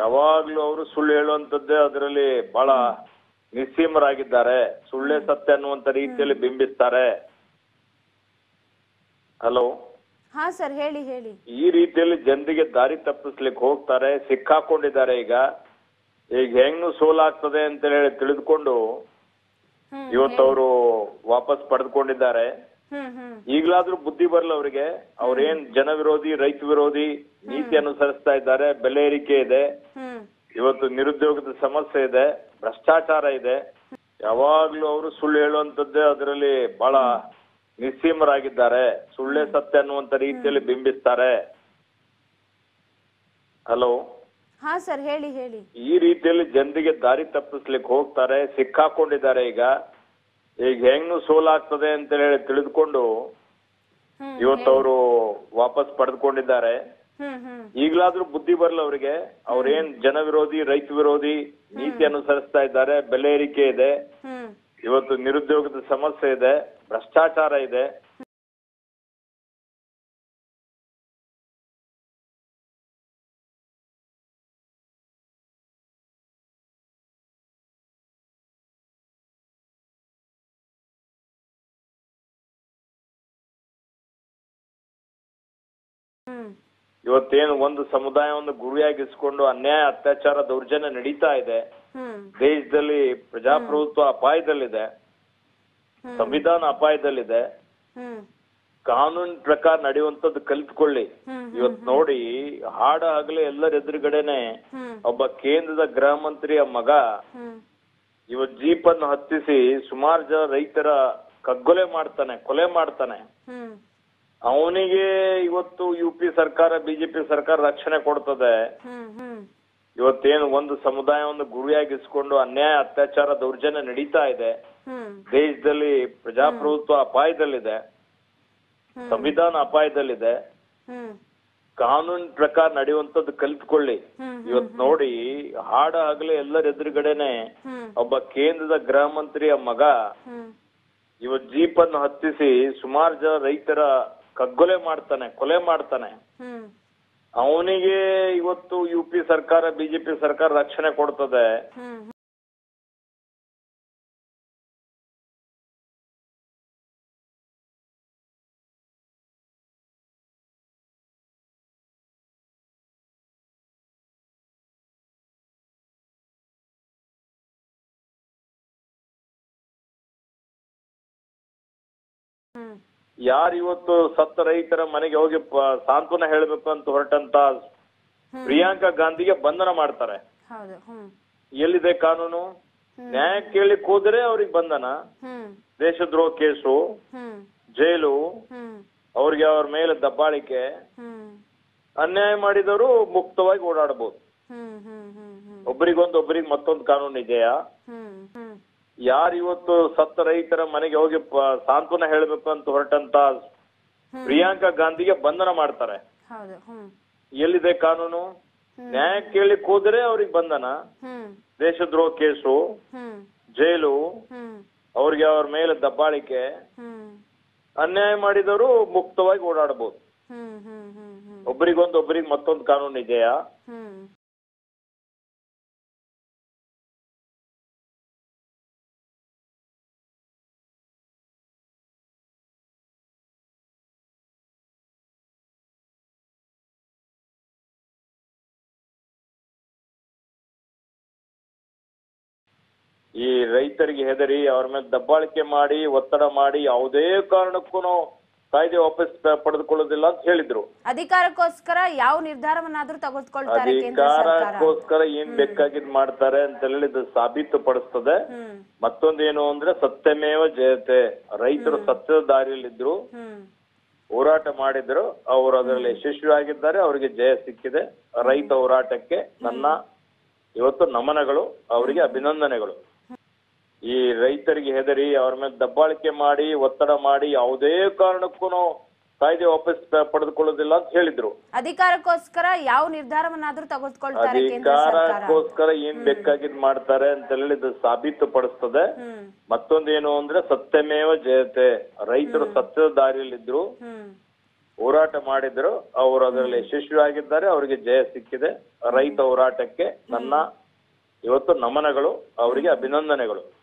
ಯಾವಾಗ್ಲೂ ಅವರು ಸುಳ್ಳು ಹೇಳುವಂತದ್ದೇ ಅದರಲ್ಲಿ ಬಹಳ ನಿಸ್ಸೀಮರಾಗಿದ್ದಾರೆ. ಸುಳ್ಳೇ ಸತ್ಯ ಅನ್ನುವಂತ ರೀತಿಯಲ್ಲಿ ಬಿಂಬಿಸ್ತಾರೆ. ಹಲೋ? ಹಾ ಸರ್ ಹೇಳಿ ಹೇಳಿ. ಈ ರೀತಿಯಲ್ಲಿ ಜನರಿಗೆ ದಾರಿ ತಪ್ಪಿಸ್ಲಿಕ್ಕೆ ಹೋಗ್ತಾರೆ ಸಿಕ್ಕಾಕೊಂಡಿದ್ದಾರೆ ಈಗ. ಈಗ ಹೆಂಗ್ ಸೋಲಾಗ್ತದೆ ಅಂತ ಹೇಳಿ ತಿಳಿದುಕೊಂಡು ಇವತ್ತು ಅವರು ವಾಪಸ್ ಪಡೆದುಕೊಂಡಿದ್ದಾರೆ. ಈಗಲಾದ್ರೂ ಬುದ್ಧಿ ಬರಲ್ಲ ಅವರಿಗೆ. ಅವ್ರೇನ್ ಜನ ವಿರೋಧಿ ರೈತ ವಿರೋಧಿ ನೀತಿ ಅನುಸರಿಸ್ತಾ ಇದ್ದಾರೆ ಬೆಲೆ ಏರಿಕೆ ಇದೆ. ಇವತ್ತು ನಿರುದ್ಯೋಗದ ಸಮಸ್ಯೆ ಇದೆ ಭ್ರಷ್ಟಾಚಾರ ಇದೆ. ಯಾವಾಗ್ಲೂ ಅವರು ಸುಳ್ಳು ಹೇಳುವಂತದ್ದೇ ಅದರಲ್ಲಿ ಬಹಳ ನಿಸ್ಸೀಮರಾಗಿದ್ದಾರೆ. ಸುಳ್ಳೇ ಸತ್ಯ ಅನ್ನುವಂತ ರೀತಿಯಲ್ಲಿ ಬಿಂಬಿಸ್ತಾರೆ. ಹಲೋ? ಹಾ ಸರ್ ಹೇಳಿ ಹೇಳಿ. ಈ ರೀತಿಯಲ್ಲಿ ಜನರಿಗೆ ದಾರಿ ತಪ್ಪಿಸ್ಲಿಕ್ಕೆ ಹೋಗ್ತಾರೆ ಸಿಕ್ಕಾಕೊಂಡಿದ್ದಾರೆ ಈಗ. ಈಗ ಹೆಂಗ್ ಸೋಲಾಗ್ತದೆ ಅಂತ ಹೇಳಿ ತಿಳಿದುಕೊಂಡು ಅವರು ವಾಪಸ್ ಪಡೆದುಕೊಂಡಿದ್ದಾರೆ. ಈಗಲಾದ್ರೂ ಬುದ್ಧಿ ಬರಲ್ಲ ಅವರಿಗೆ. ಅವ್ರೇನ್ ಜನ ವಿರೋಧಿ ರೈತ ವಿರೋಧಿ ನೀತಿ ಅನುಸರಿಸ್ತಾ ಇದ್ದಾರೆ ಬೆಲೆ ಏರಿಕೆ ಇದೆ. ಇವತ್ತು ನಿರುದ್ಯೋಗದ ಸಮಸ್ಯೆ ಇದೆ ಭ್ರಷ್ಟಾಚಾರ ಇದೆ. ಇವತ್ತೇನು ಒಂದು ಸಮುದಾಯವನ್ನು ಗುರಿಯಾಗಿಸ್ಕೊಂಡು ಅನ್ಯಾಯ ಅತ್ಯಾಚಾರ ದೌರ್ಜನ್ಯ ನಡೀತಾ ಇದೆ. ದೇಶದಲ್ಲಿ ಪ್ರಜಾಪ್ರಭುತ್ವ ಅಪಾಯದಲ್ಲಿದೆ. ಸಂವಿಧಾನ ಅಪಾಯದಲ್ಲಿದೆ. ಕಾನೂನು ಪ್ರಕಾರ ನಡೆಯುವಂತದ್ದು ಕಲಿತ್ಕೊಳ್ಳಿ. ಇವತ್ ನೋಡಿ ಹಾಡ ಆಗ್ಲಿ ಎಲ್ಲರ ಎದುರುಗಡೆನೆ ಒಬ್ಬ ಕೇಂದ್ರದ ಗೃಹ ಮಂತ್ರಿಯ ಮಗ ಇವತ್ ಜೀಪ್ ಅನ್ನು ಹತ್ತಿಸಿ ಸುಮಾರು ಜನ ರೈತರ ಕಗ್ಗೊಲೆ ಮಾಡ್ತಾನೆ ಕೊಲೆ ಮಾಡ್ತಾನೆ. ಅವನಿಗೆ ಇವತ್ತು ಯು ಪಿ ಸರ್ಕಾರ ಬಿಜೆಪಿ ಸರ್ಕಾರ ರಕ್ಷಣೆ ಕೊಡ್ತದೆ. ಇವತ್ತೇನು ಒಂದು ಇವತ್ತೇನು ಒಂದು ಸಮುದಾಯವನ್ನು ಗುರಿಯಾಗಿಸ್ಕೊಂಡು ಅನ್ಯಾಯ ಅತ್ಯಾಚಾರ ದೌರ್ಜನ್ಯ ನಡೀತಾ ಇದೆ. ದೇಶದಲ್ಲಿ ಪ್ರಜಾಪ್ರಭುತ್ವ ಅಪಾಯದಲ್ಲಿದೆ. ಸಂವಿಧಾನ ಅಪಾಯದಲ್ಲಿದೆ. ಕಾನೂನು ಪ್ರಕಾರ ನಡೆಯುವಂತದ್ದು ಕಲಿತ್ಕೊಳ್ಳಿ. ಇವತ್ ನೋಡಿ ಹಾಡ ಆಗ್ಲಿ ಎಲ್ಲರ ಎದುರುಗಡೆನೆ ಒಬ್ಬ ಕೇಂದ್ರದ ಗೃಹ ಮಂತ್ರಿಯ ಮಗ ಇವತ್ತು ಇವತ್ ಜೀಪ್ ಅನ್ನು ಹತ್ತಿಸಿ ಸುಮಾರು ಜನ ರೈತರ ಕಗ್ಗೊಲೆ ಮಾಡ್ತಾನೆ ಕೊಲೆ ಮಾಡ್ತಾನೆ. ಅವನಿಗೆ ಇವತ್ತು ಯು ಪಿ ಸರ್ಕಾರ ಬಿಜೆಪಿ ಸರ್ಕಾರ ರಕ್ಷಣೆ ಕೊಡ್ತದೆ. ಹ್ಮ್. ಹ್ಮ್ ಯಾರು ಇವತ್ತು ಸತ್ತ ರೈತರ ಮನೆಗೆ ಹೋಗಿ ಸಾಂತ್ವನ ಹೇಳಬೇಕು ಅಂತ ಹೊರಟಂತ ಪ್ರಿಯಾಂಕಾ ಗಾಂಧಿಗೆ ಬಂಧನ ಮಾಡ್ತಾರೆ. ಎಲ್ಲಿದೆ ಕಾನೂನು? ನ್ಯಾಯ ಕೇಳಿ ಕೂದ್ರೆ ಅವ್ರಿಗೆ ಬಂಧನ. ದೇಶದ್ರೋಹ ಕೇಸು. ಜೈಲು. ಅವ್ರಿಗೆ ಅವ್ರ ಮೇಲೆ ದಬ್ಬಾಳಿಕೆ. ಅನ್ಯಾಯ ಮಾಡಿದವರು ಮುಕ್ತವಾಗಿ ಓಡಾಡಬಹುದು ಒಬ್ಬರಿಗೊಂದು ಒಬ್ರಿಗೆ ಮತ್ತೊಂದು ಕಾನೂನು ಇದೆಯಾ? ಹ್ಮ್ ಹ್ಮ್ ಯಾರು ಇವತ್ತು ಸತ್ತ ರೈತರ ಮನೆಗೆ ಹೋಗಿ ಸಾಂತ್ವನ ಹೇಳಬೇಕು ಅಂತ ಹೊರಟಂತ ಪ್ರಿಯಾಂಕಾ ಗಾಂಧಿಗೆ ಬಂಧನ ಮಾಡ್ತಾರೆ. ಎಲ್ಲಿದೆ ಕಾನೂನು? ನ್ಯಾಯ ಕೇಳಿ ಕೂದ್ರೆ ಅವ್ರಿಗೆ ಬಂಧನ. ದೇಶದ್ರೋಹ ಕೇಸು. ಜೈಲು. ಅವ್ರಿಗೆ ಅವ್ರ ಮೇಲೆ ದಬ್ಬಾಳಿಕೆ. ಅನ್ಯಾಯ ಮಾಡಿದವರು ಮುಕ್ತವಾಗಿ ಓಡಾಡಬಹುದು ಒಬ್ಬರಿಗೊಂದು ಒಬ್ರಿಗೆ ಮತ್ತೊಂದು ಕಾನೂನು ಇದೆಯಾ? ಈ ರೈತರಿಗೆ ಹೆದರಿ ಅವ್ರ ಮೇಲೆ ದಬ್ಬಾಳಿಕೆ ಮಾಡಿ ಒತ್ತಡ ಮಾಡಿ ಯಾವುದೇ ಕಾರಣಕ್ಕೂ ನಾವು ಕಾಯ್ದೆ ವಾಪಸ್ ಪಡೆದುಕೊಳ್ಳೋದಿಲ್ಲ ಅಂತ ಹೇಳಿದ್ರು. ಅಧಿಕಾರಕ್ಕೋಸ್ಕರ ಯಾವ ನಿರ್ಧಾರವನ್ನಾದ್ರೂ ತಗೊಳ್ತಾರೆ ಅಧಿಕಾರಕ್ಕೋಸ್ಕರ ಏನ್ ಬೇಕಾಗಿದ್ ಮಾಡ್ತಾರೆ ಅಂತ ಹೇಳಿ ಇದು ಸಾಬೀತು ಪಡಿಸ್ತದೆ ಮತ್ತೊಂದೇನು ಅಂದ್ರೆ ಸತ್ಯಮೇವ ಜಯತೆ. ರೈತರು ಸತ್ಯದ ದಾರಿಯಲ್ಲಿದ್ರು. ಹೋರಾಟ ಮಾಡಿದ್ರು. ಅವರು ಅದರಲ್ಲಿ ಯಶಸ್ವಿಯಾಗಿದ್ದಾರೆ. ಅವರಿಗೆ ಜಯ ಸಿಕ್ಕಿದೆ. ರೈತ ಹೋರಾಟಕ್ಕೆ ನನ್ನ ಇವತ್ತು ನಮನಗಳು. ಅವರಿಗೆ ಅಭಿನಂದನೆಗಳು. ಈ ರೈತರಿಗೆ ಹೆದರಿ ಅವ್ರ ಮೇಲೆ ದಬ್ಬಾಳಿಕೆ ಮಾಡಿ ಒತ್ತಡ ಮಾಡಿ ಯಾವುದೇ ಕಾರಣಕ್ಕೂ ನಾವು ಕಾಯ್ದೆ ವಾಪಸ್ ಪಡೆದುಕೊಳ್ಳೋದಿಲ್ಲ ಅಂತ ಹೇಳಿದ್ರು. ಅಧಿಕಾರಕ್ಕೋಸ್ಕರ ಯಾವ ನಿರ್ಧಾರವನ್ನಾದ್ರೂ ತಗೊಳ್ತಾರೆ ಅಧಿಕಾರಕ್ಕೋಸ್ಕರ ಏನ್ ಬೇಕಾಗಿದ್ ಮಾಡ್ತಾರೆ ಅಂತ ಹೇಳಿ ಇದು ಸಾಬೀತು ಪಡಿಸ್ತದೆ. ಮತ್ತೊಂದೇನು ಅಂದ್ರೆ ಸತ್ಯಮೇವ ಜಯತೆ. ರೈತರು ಸತ್ಯದ ದಾರಿಯಲ್ಲಿದ್ರು. ಹೋರಾಟ ಮಾಡಿದ್ರು. ಅವರು ಅದರಲ್ಲಿ ಯಶಸ್ವಿಯಾಗಿದ್ದಾರೆ. ಅವರಿಗೆ ಜಯ ಸಿಕ್ಕಿದೆ. ರೈತ ಹೋರಾಟಕ್ಕೆ ನನ್ನ ಇವತ್ತು ನಮನಗಳು. ಅವರಿಗೆ ಅಭಿನಂದನೆಗಳು.